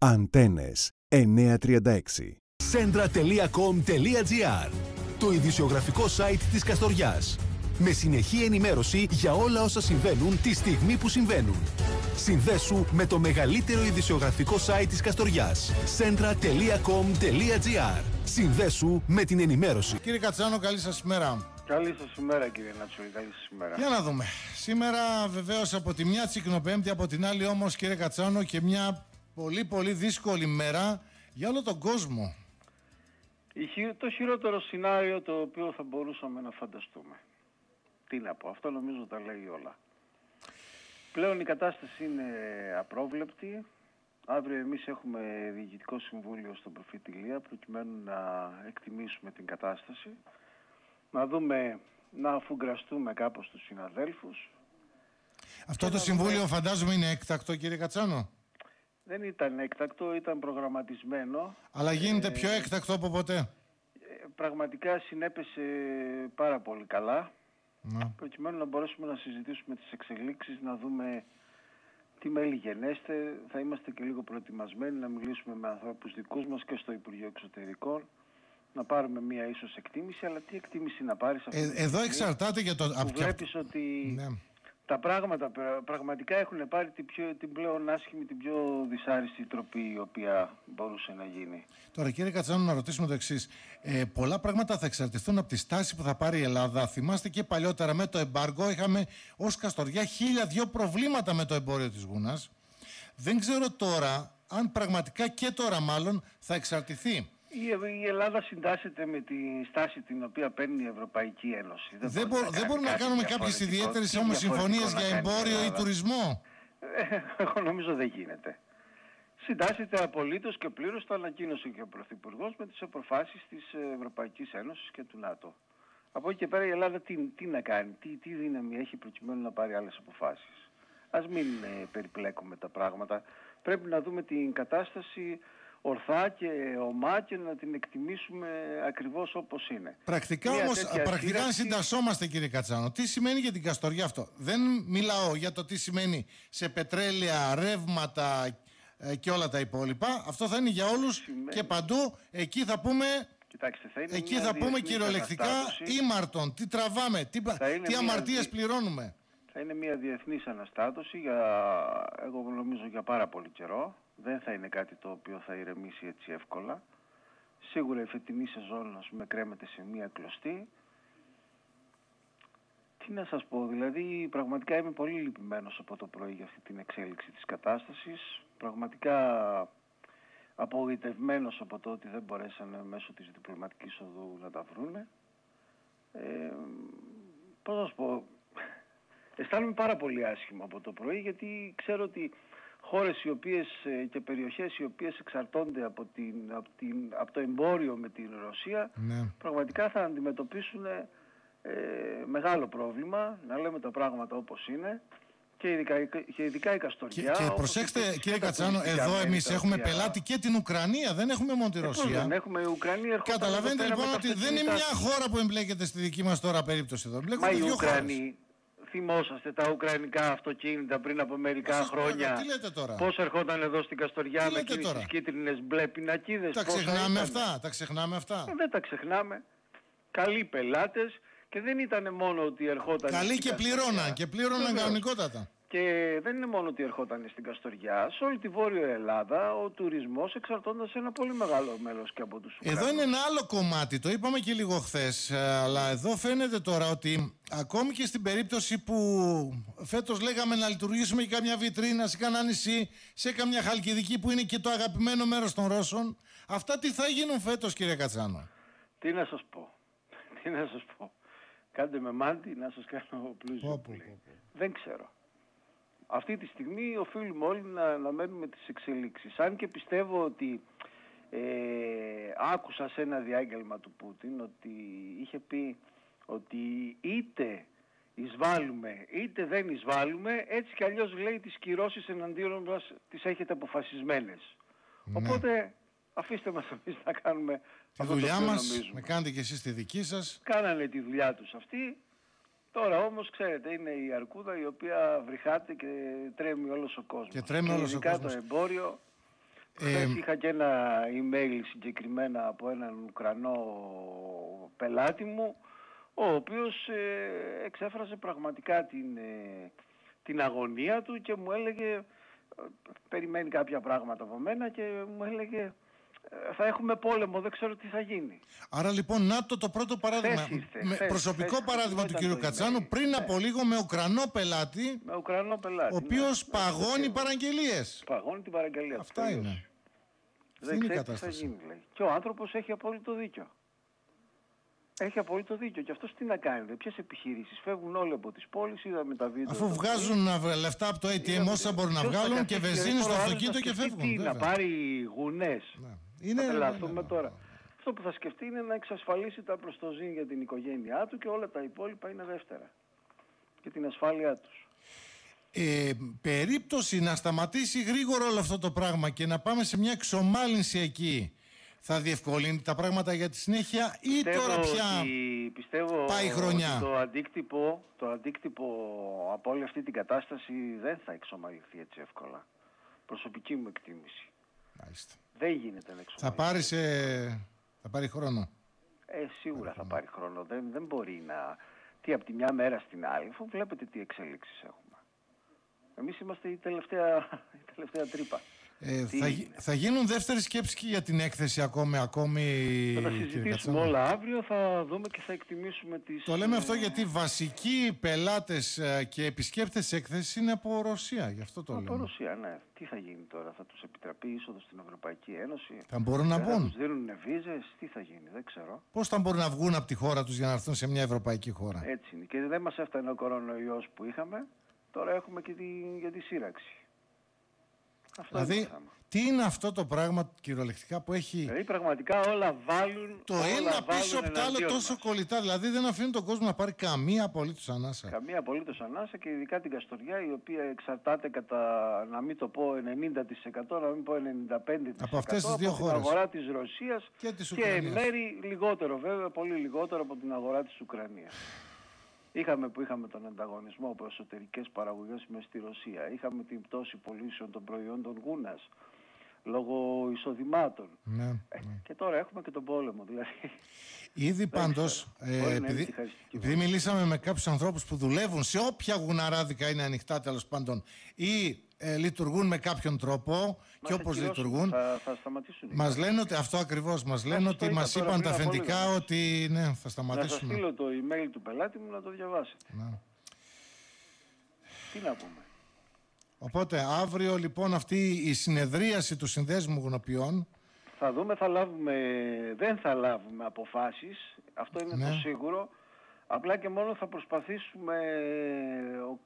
Αντένες 936. Centra.com.gr Το ειδησιογραφικό site της Καστοριάς. Με συνεχή ενημέρωση για όλα όσα συμβαίνουν τη στιγμή που συμβαίνουν. Συνδέσου με το μεγαλύτερο ειδησιογραφικό site της Καστοριάς. Centra.com.gr Συνδέσου με την ενημέρωση. Κύριε Κατσάνο, καλή σας ημέρα. Καλή σας ημέρα κύριε Νατσούλη, καλή σας ημέρα. Για να δούμε. Σήμερα βεβαίως από τη μια τσικνοπέμπτη, από την άλλη όμως κύριε Κατσάνο και μια πολύ πολύ δύσκολη μέρα για όλο τον κόσμο. Το χειρότερο σενάριο το οποίο θα μπορούσαμε να φανταστούμε. Τι να πω, αυτό νομίζω τα λέει όλα. Πλέον η κατάσταση είναι απρόβλεπτη. Αύριο εμείς έχουμε διοικητικό συμβούλιο στον προφήτη Λία προκειμένου να εκτιμήσουμε την κατάσταση. Να δούμε, να αφουγκραστούμε κάπως τους συναδέλφους. Αυτό το συμβούλιο φαντάζομαι είναι έκτακτο κύριε Κατσάνο; Δεν ήταν έκτακτο, ήταν προγραμματισμένο. Αλλά γίνεται πιο έκτακτο από ποτέ; Ε, πραγματικά συνέπεσε πάρα πολύ καλά. Να. Προκειμένου να μπορέσουμε να συζητήσουμε τις εξελίξεις, να δούμε τι μέλη γενέστε. Θα είμαστε και λίγο προετοιμασμένοι να μιλήσουμε με ανθρώπους δικούς μας και στο Υπουργείο Εξωτερικών. Να πάρουμε μία ίσως εκτίμηση, αλλά τι εκτίμηση να πάρεις αυτή Ε, τη εδώ στιγμή εξαρτάται για το... που απ' και απ' βλέπεις ότι Ναι. Τα πράγματα πρα- πραγματικά έχουν πάρει την, πιο, την πλέον άσχημη, την πιο δυσάρεστη τροπή η οποία μπορούσε να γίνει. Τώρα, κύριε Κατσάνο, να ρωτήσουμε το εξής. Ε, πολλά πράγματα θα εξαρτηθούν από τη στάση που θα πάρει η Ελλάδα. Θυμάστε και παλιότερα με το εμπάργκο είχαμε ως Καστοριά χίλια δυο προβλήματα με το εμπόριο της Γούνα. Δεν ξέρω τώρα αν πραγματικά και τώρα μάλλον θα εξαρτηθεί. Η, Ευ- η Ελλάδα συντάσσεται με τη στάση την οποία παίρνει η Ευρωπαϊκή Ένωση. Δεν, μπορεί μπο- να δεν κάνει μπορούμε να κάτι κάνουμε κάποιες διαφορετικό. ιδιαίτερες Τι όμως διαφορετικό συμφωνίες να για κάνει η εμπόριο ή Ελλάδα. τουρισμό; Ε, Εγώ νομίζω δεν γίνεται. Συντάσσεται απολύτως και πλήρως το ανακοίνωσε και ο Πρωθυπουργός με τις αποφάσεις της Ευρωπαϊκής Ένωσης και του ΝΑΤΟ. Από εκεί και πέρα η Ελλάδα τι, τι να κάνει, τι, τι δύναμη έχει προκειμένου να πάρει άλλες αποφάσεις. Ας μην ε, περιπλέκουμε τα πράγματα. Πρέπει να δούμε την κατάσταση ορθά και ομά και να την εκτιμήσουμε ακριβώς όπως είναι. Πρακτικά Μια όμως, τέτοια πρακτικά αν σύραξη- συντασσόμαστε κύριε Κατσάνο, τι σημαίνει για την Καστοριά αυτό; Δεν μιλάω για το τι σημαίνει σε πετρέλαια, ρεύματα ε, και όλα τα υπόλοιπα. Αυτό θα είναι για όλους Σημαίνει- και παντού. Εκεί θα πούμε, Κοιτάξτε, θα είναι εκεί μια θα πούμε διεθνής κυριολεκτικά αναστάτωση. ήμαρτον. Τι τραβάμε, τι, πα- Θα είναι τι μια αμαρτίες δι- πληρώνουμε; Θα είναι μια διεθνής αναστάτωση για, εγώ νομίζω για πάρα πολύ καιρό. Δεν θα είναι κάτι το οποίο θα ηρεμήσει έτσι εύκολα. Σίγουρα η φετινή σεζόν ας πούμε κρέμεται σε μια κλωστή. Τι να σας πω, δηλαδή πραγματικά είμαι πολύ λυπημένος από το πρωί για αυτή την εξέλιξη της κατάστασης. Πραγματικά απογοητευμένος από το ότι δεν μπορέσανε μέσω της διπλωματικής οδού να τα βρούνε. Ε, πώς να σου πω, αισθάνομαι πάρα πολύ άσχημα από το πρωί γιατί ξέρω ότι χώρες οι οποίες ε, και περιοχές οι οποίες εξαρτώνται από, την, από, την, από το εμπόριο με την Ρωσία Ναι. πραγματικά θα αντιμετωπίσουν ε, μεγάλο πρόβλημα, να λέμε τα πράγματα όπως είναι και ειδικά, και ειδικά η Και, Καστοριά. και όπως προσέξτε επίσης κύριε και τα Κατσάνο, τουριστικά εδώ μέρη εμεί τα έχουμε οποία- πελάτη και την Ουκρανία, δεν έχουμε μόνο τη Ε, πώς Ρωσία. δεν έχουμε, η Ουκρανία ερχόταν Καταλαβαίνετε εδώ πέρα λοιπόν με τα ότι δεν είναι αυτοκίνητα. μια χώρα που εμπλέκεται στη δική μας τώρα περίπτωση εδώ. Μα Εμπλέκονται οι δύο χώρες. Ουκρανοί, θυμόσαστε τα ουκρανικά αυτοκίνητα πριν από μερικά Σας παρακαλώ, χρόνια; τι λέτε τώρα; Πώς ερχόταν εδώ στην Καστοριά Τι με λέτε εκείνες τώρα; τις κίτρινες μπλε πινακίδες; Τα πόσα ξεχνάμε ήταν; αυτά, τα ξεχνάμε αυτά; Ε, Δεν τα ξεχνάμε. Καλοί πελάτες και δεν ήταν μόνο ότι ερχόταν Καλοί στην και Καστοριά. πληρώναν και πλήρωναν Βεβαίως. κανονικότατα. Και δεν είναι μόνο ότι ερχόταν στην Καστοριά. Σε όλη τη Βόρεια Ελλάδα ο τουρισμός εξαρτώνταν σε ένα πολύ μεγάλο μέρος και από τους Εδώ Ουκρανούς. είναι ένα άλλο κομμάτι, το είπαμε και λίγο χθες, αλλά εδώ φαίνεται τώρα ότι ακόμη και στην περίπτωση που φέτος λέγαμε να λειτουργήσουμε για καμιά βιτρίνα σε κανένα νησί, σε καμιά χαλκιδική που είναι και το αγαπημένο μέρος των Ρώσων, αυτά τι θα γίνουν φέτος κύριε Κατσάνο; Τι να σας πω. Τι να σας πω. Κάντε με μάντι να σας κάνω πλούσιο. Πω, που πω, λέει. πω, πω. Δεν ξέρω. Αυτή τη στιγμή οφείλουμε όλοι να, να μένουμε τις εξελίξεις. Αν και πιστεύω ότι ε, άκουσα σε ένα διάγγελμα του Πούτιν ότι είχε πει ότι είτε εισβάλλουμε είτε δεν εισβάλλουμε έτσι κι αλλιώς λέει τις κυρώσεις εναντίον μας τις έχετε αποφασισμένες. Ναι. Οπότε αφήστε μας εμείς να κάνουμε Τη αυτό το δουλειά οποίο μας, νομίζουμε. να κάνετε και εσείς τη δική σας. Κάνανε τη δουλειά τους αυτή. Τώρα όμως, ξέρετε, είναι η αρκούδα η οποία βρυχάται και τρέμει όλος ο κόσμος. Και τρέμει όλος ο ειδικά κόσμος. το εμπόριο Χθες είχα και ένα email συγκεκριμένα από έναν Ουκρανό πελάτη μου, ο οποίος ε, εξέφρασε πραγματικά την, ε, την αγωνία του και μου έλεγε, ε, περιμένει κάποια πράγματα από μένα και μου έλεγε ε, θα έχουμε πόλεμο, δεν ξέρω τι θα γίνει. Άρα λοιπόν, να το, το πρώτο παράδειγμα. Θες ήρθε, με θες, προσωπικό θες, παράδειγμα αυτό του ήταν κ. το Κατσάνου, email. πριν Ναι. από λίγο με Ουκρανό πελάτη, Με Ουκρανό πελάτη. ο οποίος ναι. παγώνει Ναι. παραγγελίες. Παγώνει την παραγγελία. Αυτά τελείως. είναι. Δεν είναι η ξέρει τι θα κατάσταση. γίνει, λέει. Και ο άνθρωπος έχει απόλυτο δίκιο. Έχει απόλυτο δίκιο. Και αυτός τι να κάνει, ποιες επιχειρήσεις; Φεύγουν όλοι από τις πόλεις, είδαμε τα βίντεο. Αφού τα βγάζουν να- λεφτά από το ATM Είδαμε- όσα μπορούν να Ποιος θα βγάλουν και καθίσει, βενζίνη στο τώρα ο άλλος αυτοκίνητο να και σκεφτεί φεύγουν. τι, να βέβαια. πάρει γουνές. Ναι. Είναι, Είναι, θα ναι, τρελαθούμε ναι, ναι. τώρα. Αυτό που θα σκεφτεί είναι να εξασφαλίσει τα προστοζήν για την οικογένειά του και όλα τα υπόλοιπα είναι δεύτερα. Και την ασφάλειά τους. ε, περίπτωση να σταματήσει γρήγορα όλο αυτό το πράγμα και να πάμε σε μια εξομάλυνση εκεί θα διευκολύνει τα πράγματα για τη συνέχεια ή τώρα πια ότι, πιστεύω πάει η χρονιά; ότι το αντίκτυπο, το αντίκτυπο από όλη αυτή την κατάσταση δεν θα εξομαλυνθεί έτσι εύκολα. Προσωπική μου εκτίμηση. Μάλιστα. Δεν γίνεται να εξομαλυνθεί. θα πάρεις, σε... θα πάρει χρόνο; Ε, σίγουρα θα πάρει χρόνο. Δεν, δεν μπορεί να... Τι από τη μια μέρα στην άλλη, αφού βλέπετε τι εξέλιξεις έχουμε. Εμείς είμαστε η τελευταία, η τελευταία τρύπα. Ε, Τι θα, έγινε; γι- θα γίνουν δεύτερη σκέψη και για την έκθεση ακόμη, ακόμη Θα τα κύριε συζητήσουμε Κατσάνο. όλα αύριο, θα δούμε και θα εκτιμήσουμε τις... Το λέμε ε, αυτό γιατί βασικοί πελάτες ε, και επισκέπτες της έκθεσης είναι από Ρωσία. Γι' αυτό το Από λέμε. Ρωσία, ναι. Τι θα γίνει τώρα, θα τους επιτραπεί είσοδο στην Ευρωπαϊκή Ένωση; Θα μπορούν να Δεν θα μπουν. τους δίνουν βίζες, τι θα γίνει, δεν ξέρω. Πώς θα μπορούν να βγουν από τη χώρα τους για να έρθουν σε μια ευρωπαϊκή χώρα; Έτσι είναι. Και δεν μας έφτανε ο κορονοϊός που είχαμε, τώρα έχουμε και τη, για τη σύραξη. Αυτό είναι δηλαδή, το θέμα. τι είναι αυτό το πράγμα κυριολεκτικά που έχει Δηλαδή πραγματικά όλα βάλουν. το όλα ένα βάλουν πίσω από το άλλο εναντίον τόσο μας. κολυτά. Δηλαδή δεν αφήνει τον κόσμο να πάρει καμία απολύτως ανάσα. Καμία απολύτως ανάσα και ειδικά την Καστοριά η οποία εξαρτάται κατά, να μην το πω 90% να μην πω 95% Από αυτές τις δύο από χώρες. την αγορά της Ρωσίας Και της και Ουκρανίας. μέρη λιγότερο βέβαια, πολύ λιγότερο από την αγορά της Ουκρανίας. Είχαμε που είχαμε τον ανταγωνισμό από εσωτερικές παραγωγές μέσα στη Ρωσία. Είχαμε την πτώση πωλήσεων των προϊόντων γούνας λόγω εισοδημάτων. Ναι, ναι. Και τώρα έχουμε και τον πόλεμο δηλαδή. Ήδη πάντως, ξέρω. Μπορεί να είναι επειδή, διχαριστική επειδή μιλήσαμε με κάποιους ανθρώπους που δουλεύουν σε όποια γουναράδικα είναι ανοιχτά τέλος πάντων ή ε, λειτουργούν με κάποιον τρόπο και Μας όπως ακυρώσουν, λειτουργούν, Θα, θα σταματήσουν. οι μας λένε ότι αυτό ακριβώς. Μας λένε σας το ότι είπα μας τώρα είπαν πριν τα από αφεντικά λίγο. ότι ναι, θα Να σας σταματήσουν. στείλω το email του πελάτη μου να το διαβάσετε. Ναι. Τι να πούμε. Οπότε αύριο λοιπόν αυτή η συνεδρίαση του συνδέσμου γνωπιών Θα δούμε, θα λάβουμε, δεν θα λάβουμε αποφάσεις, αυτό είναι Ναι. το σίγουρο. Απλά και μόνο θα προσπαθήσουμε ο-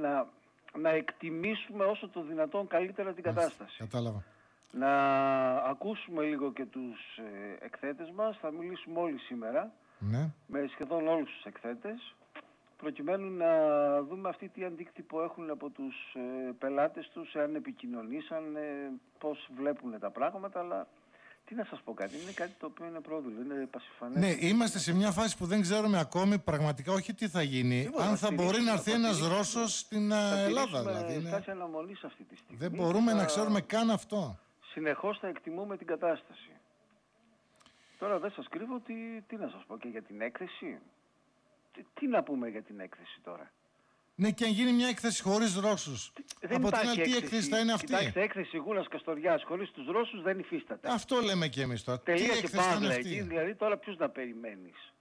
να, να εκτιμήσουμε όσο το δυνατόν καλύτερα την κατάσταση. κατάλαβα. Να ακούσουμε λίγο και τους ε, εκθέτες μας, θα μιλήσουμε όλοι σήμερα. Ναι. με σχεδόν όλους τους εκθέτες προκειμένου να δούμε αυτοί τι αντίκτυπο έχουν από τους ε, πελάτες τους, εάν επικοινωνήσαν, ε, πώς βλέπουν τα πράγματα, αλλά τι να σας πω κάτι, είναι κάτι το οποίο είναι πρόδειλο, είναι πασιφανές. Ναι, είμαστε σε μια φάση που δεν ξέρουμε ακόμη πραγματικά όχι τι θα γίνει. Λοιπόν, αν θα θα μπορεί στηρίξουμε, να έρθει θα ένα στηρίξουμε. Ρώσος στην ε, Θα Ελλάδα. τηρήσουμε Δηλαδή. είναι- στάση αναμονής αυτή τη στιγμή. Δεν μπορούμε και να θα- ξέρουμε καν αυτό. Συνεχώς θα εκτιμούμε την κατάσταση. Τώρα δεν σας κρύβω ότι, τι να σας πω και για την έκθεση; Τι, τι να πούμε για την έκθεση τώρα; Ναι, και αν γίνει μια έκθεση χωρίς Ρώσους. Δεν Από την υπάρχει άλλη, τι έκθεση θα είναι αυτή; Κοιτάξτε, έκθεση Γούλας Καστοριάς χωρίς τους Ρώσους δεν υφίσταται. Αυτό λέμε και εμείς τώρα. Τι Τελεία και έκθεση θα είναι παύλα εκεί. αυτή. Δηλαδή τώρα ποιους να περιμένεις;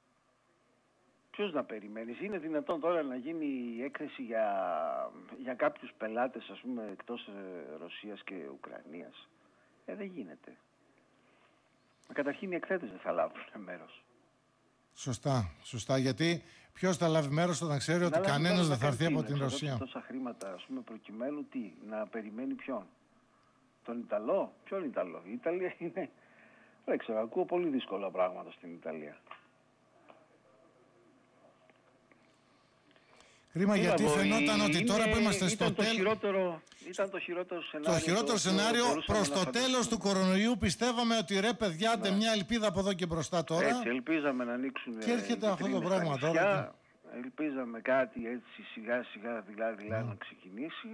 Ποιους να περιμένεις; Είναι δυνατόν τώρα να γίνει η έκθεση για, για κάποιους πελάτες ας πούμε εκτός ε, Ρωσίας και Ουκρανίας; Ε, δεν γίνεται. Καταρχήν οι εκθέτες δεν θα λάβουν μέρος. Σωστά, σωστά. Γιατί ποιος θα λάβει μέρος όταν ξέρει ότι Να λάβουν κανένας μέρος δεν να θα έρθει κάνει από τι, την να ξοδέψει Ρωσία. Τόσα χρήματα ας πούμε προκειμένου τι, να περιμένει ποιον; Τον Ιταλό, ποιον Ιταλό; Η Ιταλία είναι, δεν ξέρω, ακούω πολύ δύσκολα πράγματα στην Ιταλία. Κρίμα Τι γιατί να πω, φαινόταν η- ότι τώρα είναι- που είμαστε στο ήταν το τέλο. χειρότερο, ήταν το χειρότερο σενάριο. Το χειρότερο οποίο σενάριο μπορούσαμε προς να το τέλος φανταστούμε. του κορονοϊού πιστεύαμε ότι ρε παιδιά, άντε μια ελπίδα από εδώ και μπροστά τώρα. Έτσι, ελπίζαμε να ανοίξουν Και έρχεται οι αυτό το βιτρίνες πράγμα στα τώρα νησιά. Ελπίζαμε κάτι έτσι σιγά σιγά δειλά δειλά να ξεκινήσει.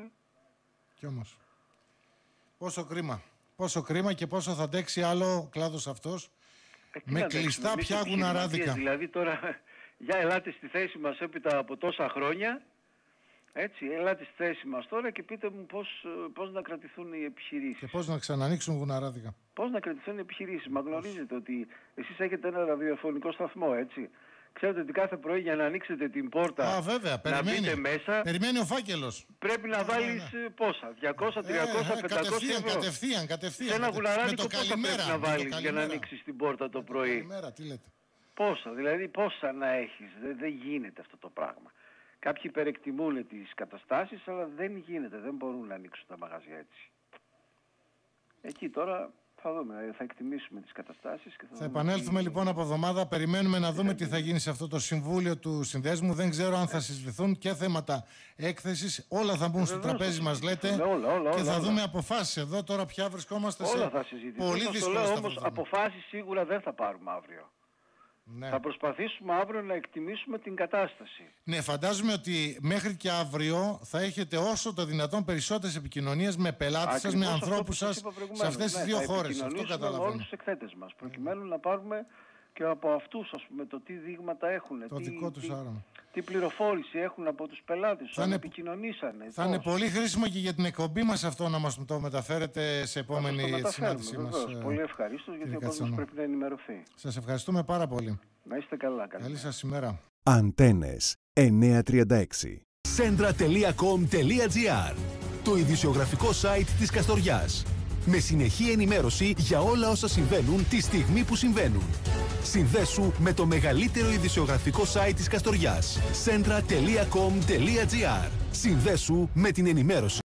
Κι όμως. Πόσο κρίμα. Πόσο κρίμα και πόσο θα αντέξει άλλο ο κλάδος αυτός. Ε, τι Με να αντέξουμε, κλειστά εμείς πια επιχειρηματίες, γουναράδικα. Δηλαδή τώρα, για ελάτε στη θέση μας έπειτα από τόσα χρόνια, έτσι, ελάτε στη θέση μας τώρα και πείτε μου πώς, ε, πώς να κρατηθούν οι επιχειρήσεις. Και πώς να ξανανοίξουν γουναράδικα. Πώς να κρατηθούν οι επιχειρήσεις. Μα γνωρίζετε ότι εσείς έχετε ένα ραδιοφωνικό σταθμό, έτσι. Ξέρετε ότι κάθε πρωί για να ανοίξετε την πόρτα, Α, βέβαια, να περιμένει. μπείτε μέσα, Περιμένει ο φάκελος. πρέπει να βάλεις ε, πόσα, 200, 300, Ε, ε, 500 κατευθείαν, ευρώ. κατευθείαν, κατευθείαν. Σε ένα κατε- γουλαράδικο με το πόσα καλημέρα, πρέπει να με το βάλεις για να καλημέρα. ανοίξεις την πόρτα το Με πρωί; Καλημέρα, τι λέτε. Πόσα, δηλαδή πόσα να έχεις. Δεν, δεν γίνεται αυτό το πράγμα. Κάποιοι υπερεκτιμούν τις καταστάσεις, αλλά δεν γίνεται. Δεν μπορούν να ανοίξουν τα μαγαζιά έτσι. Εκεί τώρα θα δούμε, ε, θα εκτιμήσουμε τις καταστάσεις. Και θα, Θα δούμε επανέλθουμε τι- λοιπόν από εβδομάδα. Περιμένουμε να δούμε τι θα γίνει σε αυτό το συμβούλιο του συνδέσμου. Δεν ξέρω αν θα συζητηθούν και θέματα έκθεσης. Όλα θα μπουν στο Βεβαίως θα τραπέζι μα, λέτε. συζητηθούν. Όλα, όλα, και όλα, θα όλα. δούμε αποφάσεις. Εδώ τώρα πια βρισκόμαστε σε Όλα θα συζητηθούν. πολύ Σας το δύσκολο λέω όμως σταυροδρόμιο. αποφάσεις σίγουρα δεν θα πάρουμε αύριο. Ναι. Θα προσπαθήσουμε αύριο να εκτιμήσουμε την κατάσταση. ναι, φαντάζομαι ότι μέχρι και αύριο θα έχετε όσο το δυνατόν περισσότερες επικοινωνίες με πελάτες σας, με Ακριβώς αυτό ανθρώπους που σας σας είπα σε προηγουμένως. αυτές τις Ναι, δύο θα χώρες. Αυτό επικοινωνήσουμε με καταλαβαίνω. όλους τους εκθέτες μας, προκειμένου να πάρουμε και από αυτούς, ας πούμε, το τι δείγματα έχουν, Το τι, δικό τους τι, άραμα. τι πληροφόρηση έχουν από τους πελάτες τους, Θα αν είναι- επικοινωνήσανε. Θα είναι πώς. πολύ χρήσιμο και για την εκπομπή μας αυτό να μας το μεταφέρετε σε Θα σας το επόμενη μεταφέρουμε, συνάντησή μας. βεβαίως. Πολύ ευχαρίστως γιατί κύριε ο κόσμος Κατσανό. πρέπει να ενημερωθεί. Σας ευχαριστούμε πάρα πολύ. Να είστε καλά. Καλή σας ημέρα. Αντένες 936. centra.com.gr Το ειδησιογραφικό site της Καστοριάς. Με συνεχή ενημέρωση για όλα όσα συμβαίνουν τη στιγμή που συμβαίνουν. Συνδέσου με το μεγαλύτερο ειδησιογραφικό site της Καστοριάς. centra.com.gr Συνδέσου με την ενημέρωση.